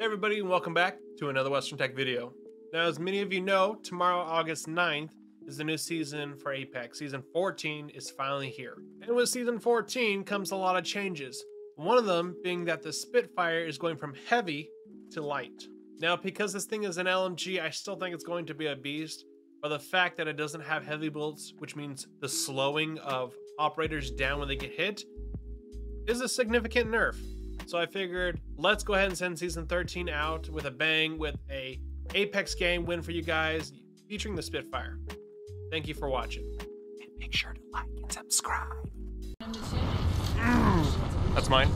Hey everybody and welcome back to another Westerntech video. Now as many of you know, tomorrow August 9th is the new season for Apex. Season 14 is finally here. And with season 14 comes a lot of changes. One of them being that the Spitfire is going from heavy to light. Now because this thing is an LMG, I still think it's going to be a beast, but the fact that it doesn't have heavy bullets, which means the slowing of operators down when they get hit, is a significant nerf. So I figured let's go ahead and send season 13 out with a bang with a Apex game win for you guys featuring the Spitfire. Thank you for watching. And make sure to like and subscribe. That's mine.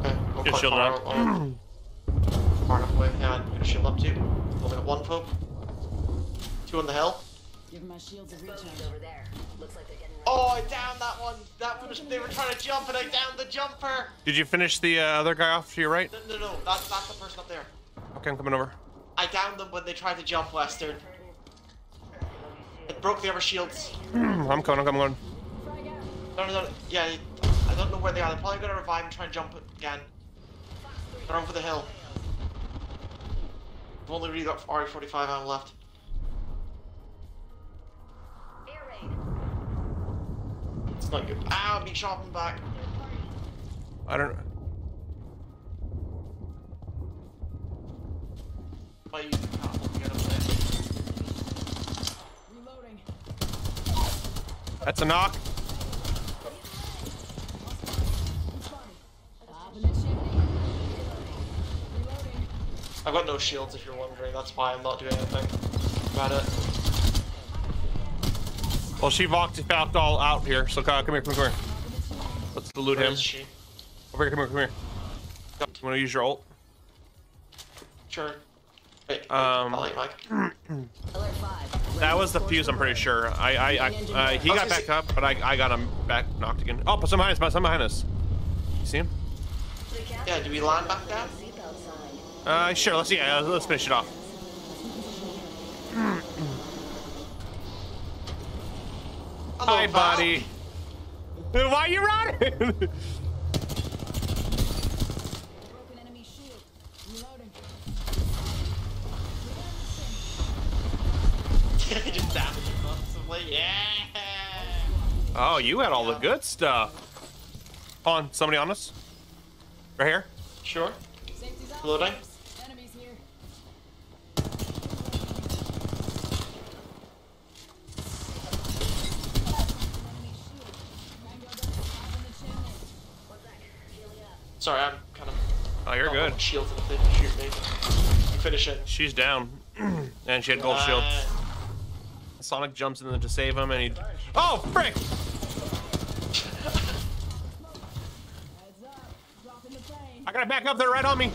Okay, we'll Just quite shield far, up. uh, far enough away. Yeah, I'm gonna shield up too. Only got one folk. Two on the hill. Give my shields a Bogey's recharge. over there. Looks like they're getting Oh, I downed that one. That was they were trying to jump and I downed the jumper. Did you finish the uh, other guy off to your right? No, no, no. That's that's the person up there. Okay, I'm coming over. I downed them when they tried to jump western. It broke the other shields. I'm coming, I'm coming, I'm No, no, no. Yeah, I don't know where they are. They're probably gonna revive and try and jump again. They're over the hill. I've only really got RE45 ammo left. Not good. I'll be chopping back. I don't By using catapult to get up there. Reloading. That's a knock. Popping the chimney. Reloading. I've got no shields if you're wondering, that's why I'm not doing anything about it. Well, she walked, walked all out here, so uh, come here, come here, come here. Let's loot Where him. is she? Over here, come here, come here. You wanna use your ult? Sure. Wait, Um, I'll let you, Mike. Alert 5. That was the fuse, I'm pretty sure. I, I, I uh, he got back up, but I, I got him back knocked again. Oh, but some behind us, some behind us. You see him? Yeah, do we land back down? Seatbelt. Uh, sure. Let's see. Uh, let's finish it off. Hello, Hi, buddy. Why are you running? Broken enemy shield. Reloading. Just damage. Yeah. oh, you had all the good stuff. On somebody on us. Right here. Sure. Safety's out. Reloading. Enemies here. Enemy shield. Mango does popping the chimney. One sec. Healing up. Sorry, I'm kind of. Oh, you're good. on Shields if they shoot me. I'm finishing. She's down, and she had gold shield. Uh, Sonic jumps in there to save him, and he. Oh, frick! Heads up. Dropping the plane. I gotta back up. They're right on me.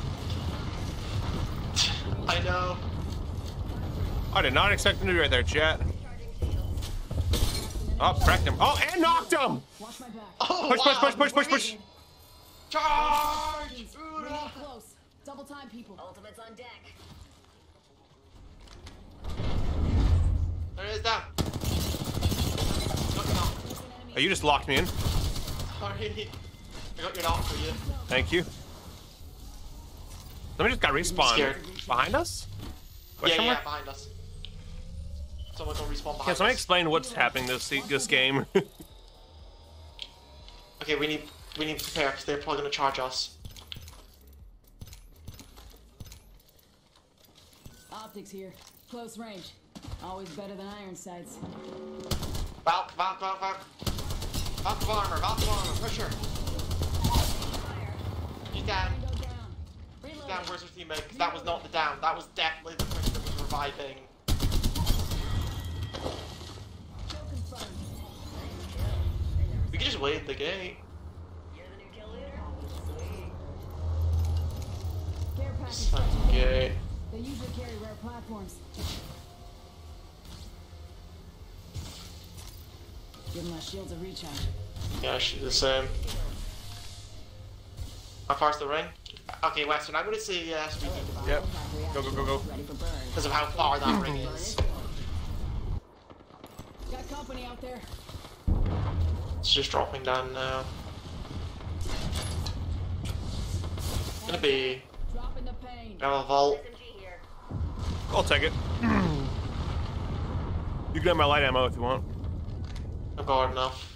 I know. I did not expect him to be right there, chat. Oh, cracked him. Oh, and knocked him. Watch my back. Oh, Push, push, wow, push, push, push, wait. push. Charge! We're not close. Double time, people. Ultimate's on deck. There that. down. Got your. Oh, you just locked me in. Sorry. I got your knock for you. Thank you. Somebody just got respawned. Behind us? Yeah, Question yeah, mark? behind us. Someone can respawn behind us. Can somebody us. explain what's happening this this game? Okay, we need we need to prepare because they're probably gonna charge us. Optics here. Close range. Always better than iron sights. Valk, Valk, Valk, Valk. Valk of armor, Valk of armor, push her. She's down. Go down. She's Reload. down. Where's her teammate? Because that was not the down. That was definitely the person that was reviving. We could just wait at the gate. You're the new kill leader? Sweet. Package. They usually carry rare platforms. Give my shields a recharge. Yeah, she's the same. How far's the ring? Okay, Western, I'm gonna say uh, yes. Yep. Go, go, go, go. Ready for burn. because of how far that ring is. Got company out there. It's just dropping down now. Gonna be Dropping the pain. Grab a vault. I'll take it. You can have my light ammo if you want. I've got enough.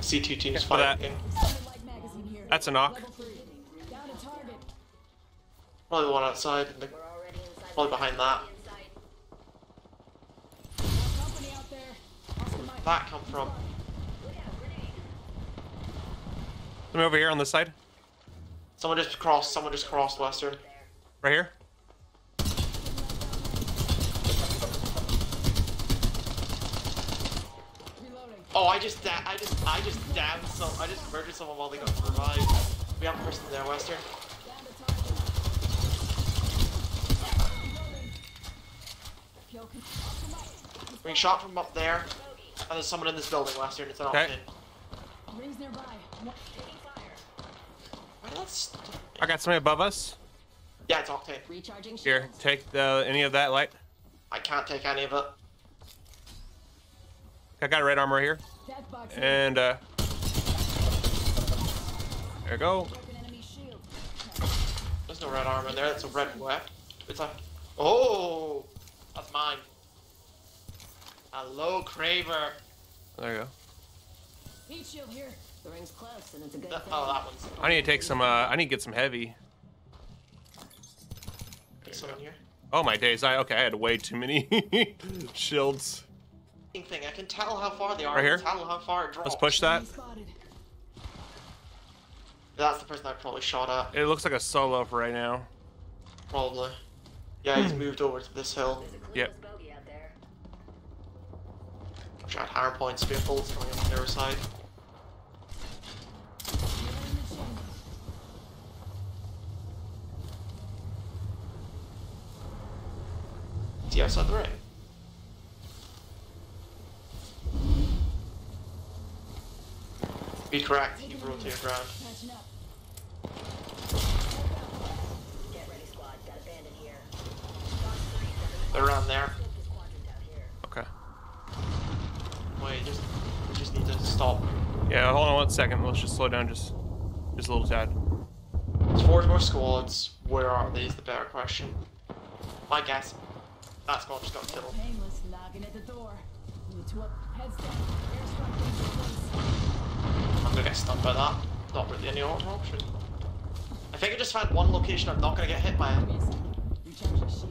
C2 teams for that. fighting. Extended light magazine here. That's a knock. Level three. Down to target. Probably the one outside. And the, We're already inside. Probably behind that. Inside. Company out there. Oscar Mike. that come from? Look out, grenade. Let me over here on this side. Someone just crossed. Someone just crossed Western. Right here. Oh, I just da- I just I just damned some. I just murdered someone while they got revived. We have a person there, Western. Down to target. Reloading. Kill con- Oscar Mike. Being shot from up there, and there's someone in this building, Western. It's an Okay. option. Rings nearby. One- Taking fire. Why did that stop? I got somebody above us. Yeah, it's Octane. Recharging shields. Here, take the any of that light. I can't take any of it. I got red armor right here. Death box. here. And uh there you go. Broken enemy shield. There's no red armor in there. That's a red web. It's a. Oh, that's mine. Hello, Kraber. There you go. Heat shield here. The ring's close, and it's a good That, thing. oh, that one's. I need to take some uh I need to get some heavy. There's someone here. Oh my days, I okay, I had way too many shields. Thing. I can tell how far they are. Right I here? can tell how far it drops. Let's push that. That's the person I probably shot at. It looks like a solo for right now. Probably. Yeah, he's moved over to this hill. There's a clueless Yep. bogey out there. Shot hammer points, spear bullets coming up on the other side. You're in the chamber. He outside the ring? Be correct, he rotated around. Patching up. Get ready, squad. Got a bandit here. Box three, seven. They're around there. Scope this quadrant out here. Okay. Wait, just we just need to stop. Yeah, hold on one second. Let's just slow down just just a little tad. There's four more squads. Where are these? The better question. My guess. That squad just got killed. Painless knocking at the door. To. Heads down. Airstrike takes place. I'm gonna get stunned by that. Not really any other option. I think I just found one location I'm not gonna get hit by it. Give me a second. Recharge your shields.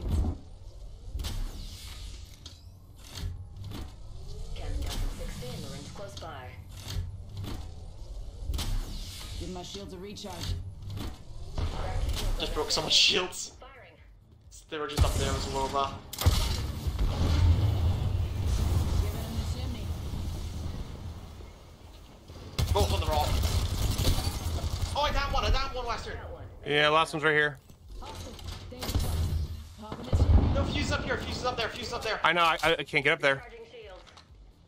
Cannon down from 16. The ring's by. My shields a recharge. Just broke someone's shields. They were just up there as well. That. Oh, one. I down one Western. Yeah, last one's right here. Hostage. Danger close. Popping the chimney. No, fuse up here. Fuse up there. Fuse up there. I know, I, I can't get up there.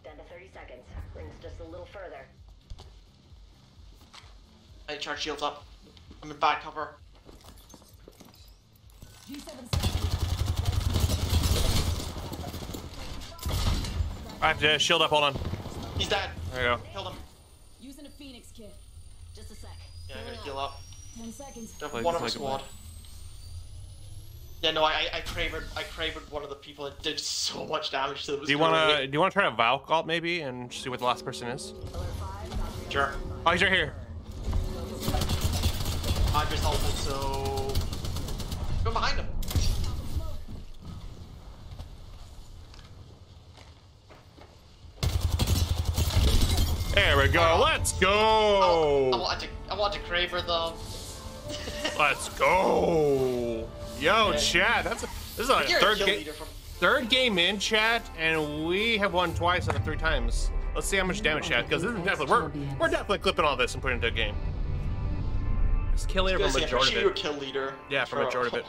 Down to 30 seconds. Ring's just a little further. I charge shields up. I'm in bad cover. I have to shield up, hold on. He's dead. There you go. Killed him. Using a Phoenix kit. Just a sec. Yeah, I'm gonna mm-hmm. heal up. Ten seconds. Just one of a like a squad. Yeah, no, I I, I Krabered I Krabered one of the people that did so much damage to them. Do you wanna do you wanna try to Valk ult maybe and see what the last person is? Alert 5. Valkyrie Sure. Oh he's right here. I just ulted, so go behind him. There we go. Let's oh, oh, I go. wanted to I wanted to Kraber them. Let's go. Yo, chat. That's a, this is a third game. from Third game in chat, and we have won twice out of three times. Let's see how much damage chat, because this is definitely we're we're definitely clipping all this and putting it into a game. It's kill leader Gonna for say, I'm majority you're of a it. kill leader. Yeah, for Sure. majority of it.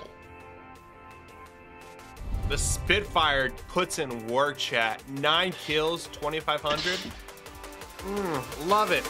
The Spitfire puts in work chat. Nine kills, 2,500. Mm, love it.